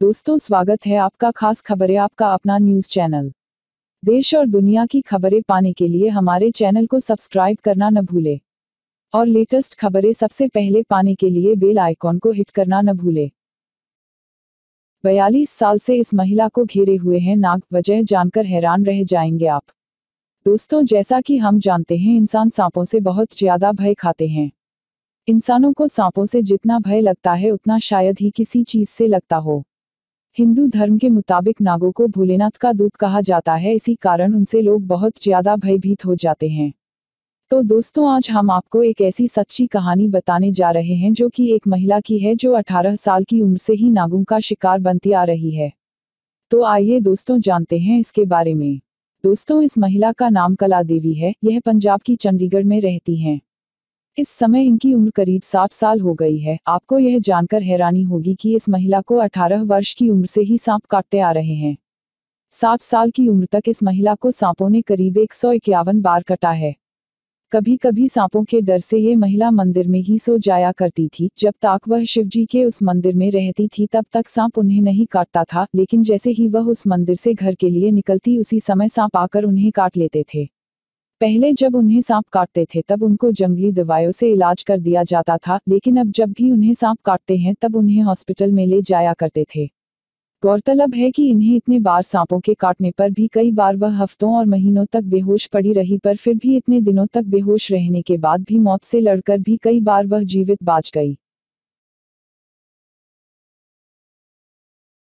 दोस्तों, स्वागत है आपका खास खबरें आपका अपना न्यूज़ चैनल। देश और दुनिया की खबरें पाने के लिए हमारे चैनल को सब्सक्राइब करना न भूले। और लेटेस्ट खबरें सबसे पहले पाने के लिए बेल आइकॉन को हिट करना न भूले। बयालीस साल से इस महिला को घेरे हुए हैं नाग, वजह जानकर हैरान रह जाएँगे आप। दोस्तों, जैसा कि हम जानते हैं, इंसान सांपों से बहुत ज़्यादा भय खाते हैं। इंसानों को सांपों से जितना भय लगता है, उतना शायद ही किसी चीज़ से लगता हो। हिंदू धर्म के मुताबिक नागों को भोलेनाथ का दूत कहा जाता है, इसी कारण उनसे लोग बहुत ज़्यादा भयभीत हो जाते हैं। तो दोस्तों, आज हम आपको एक ऐसी सच्ची कहानी बताने जा रहे हैं जो कि एक महिला की है जो 18 साल की उम्र से ही नागों का शिकार बनती आ रही है। तो आइए दोस्तों, जानते हैं इसके बारे में। दोस्तों, इस महिला का नाम कला देवी है। यह पंजाब की चंडीगढ़ में रहती हैं। इस समय इनकी उम्र करीब 60 साल हो गई है। आपको यह जानकर हैरानी होगी कि इस महिला को 18 वर्ष की उम्र से ही सांप काटते आ रहे हैं। सात साल की उम्र तक इस महिला को सांपों ने करीब एक सौ इक्यावन बार कटा है। कभी कभी सांपों के डर से ये महिला मंदिर में ही सो जाया करती थी। जब तक वह शिवजी के उस मंदिर में रहती थी, तब तक सांप उन्हें नहीं काटता था, लेकिन जैसे ही वह उस मंदिर से घर के लिए निकलती, उसी समय सांप आकर उन्हें काट लेते थे। पहले जब उन्हें सांप काटते थे, तब उनको जंगली दवाइयों से इलाज कर दिया जाता था, लेकिन अब जब भी उन्हें सांप काटते हैं, तब उन्हें हॉस्पिटल में ले जाया करते थे। गौरतलब है कि इन्हें इतने बार सांपों के काटने पर भी कई बार वह हफ्तों और महीनों तक बेहोश पड़ी रही, पर फिर भी इतने दिनों तक बेहोश रहने के बाद भी मौत से लड़कर भी कई बार वह जीवित बाज गई।